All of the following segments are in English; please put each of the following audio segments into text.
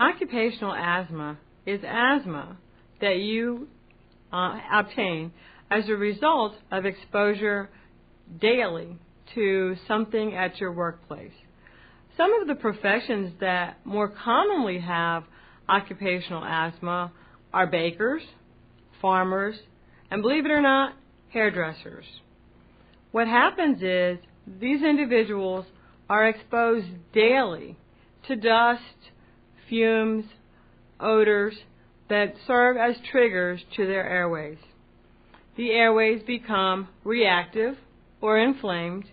Occupational asthma is asthma that you uh, obtain as a result of exposure daily to something at your workplace. Some of the professions that more commonly have occupational asthma are bakers, farmers, and believe it or not, hairdressers. What happens is these individuals are exposed daily to dust, fumes, odors that serve as triggers to their airways. The airways become reactive or inflamed,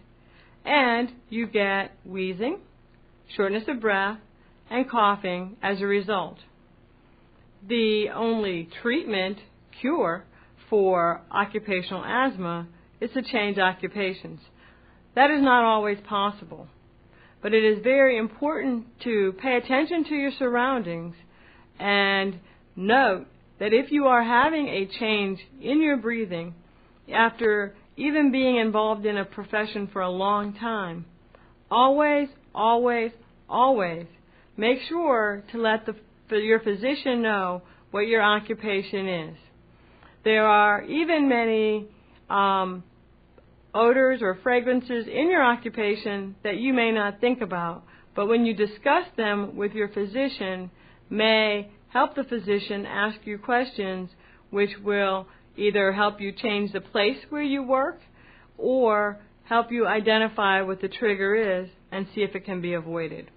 and you get wheezing, shortness of breath, and coughing as a result. The only treatment cure for occupational asthma is to change occupations. That is not always possible, but it is very important to pay attention to your surroundings and note that if you are having a change in your breathing after even being involved in a profession for a long time, always, always, always make sure to let the, your physician know what your occupation is. There are even many um, odors or fragrances in your occupation that you may not think about, but when you discuss them with your physician, may help the physician ask you questions which will either help you change the place where you work or help you identify what the trigger is and see if it can be avoided.